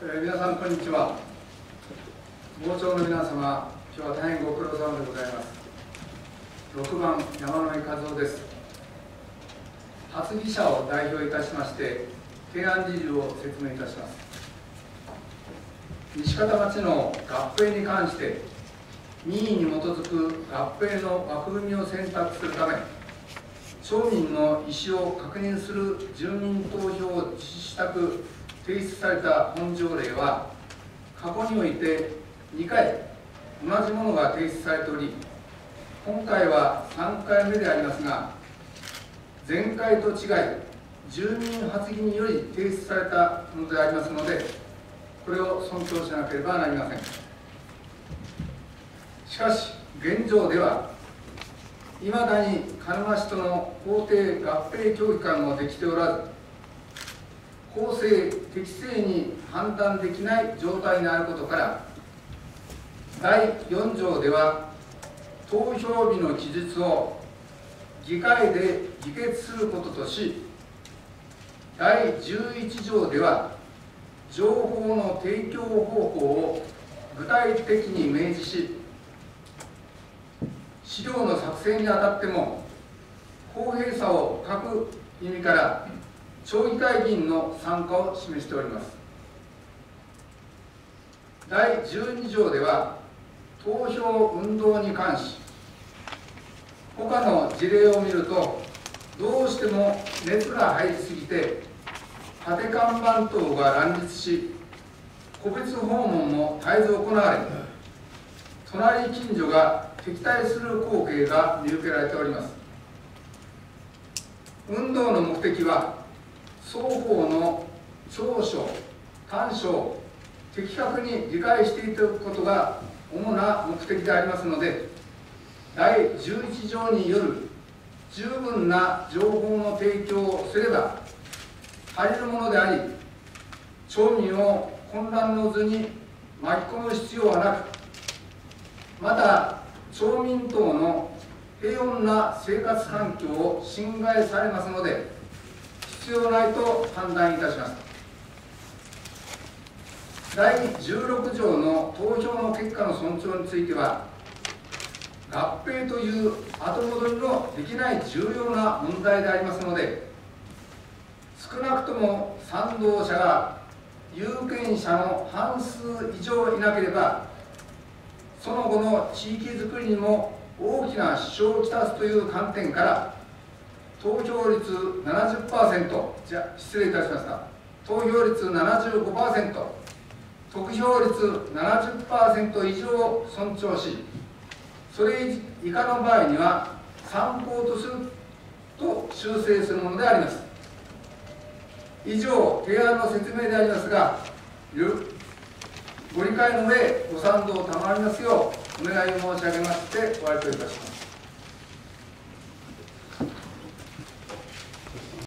えー、皆さんこんにちは。傍聴の皆様今日は大変ご苦労様でございます。6番山上和夫です。発議者を代表いたしまして提案事由を説明いたします。西方町の合併に関して民意に基づく合併の枠組みを選択するため町民の意思を確認する住民投票を実施したく提出された本条例は過去において2回同じものが提出されており今回は3回目でありますが前回と違い住民発議により提出されたものでありますのでこれを尊重しなければなりません。しかし現状ではいまだに鹿沼市との法定合併協議会もできておらず公正適正に判断できない状態にあることから第4条では投票日の記述を議会で議決することとし第11条では情報の提供方法を具体的に明示し資料の作成にあたっても公平さを欠く意味から町議会議員の参加を示しております。第12条では投票運動に関し他の事例を見るとどうしても熱が入りすぎて縦看板等が乱立し個別訪問も絶えず行われ隣近所が敵対する光景が見受けられております。運動の目的は双方の長所短所を的確に理解していただくことが主な目的でありますので第11条による十分な情報の提供をすれば足りるものであり町民を混乱の図に巻き込む必要はなくまた町民等の平穏な生活環境を侵害されますので必要ないと判断いたします。第16条の投票の結果の尊重については合併という後戻りのできない重要な問題でありますので少なくとも賛同者が有権者の半数以上いなければその後の地域づくりにも大きな支障をきたすという観点から投票率70%じゃ失礼いたしました。投票率75%得票率70%以上を尊重しそれ以下の場合には参考とすると修正するものであります。以上提案の説明でありますがご理解の上ご賛同賜りますようお願いを申し上げましてご愛顧いたします。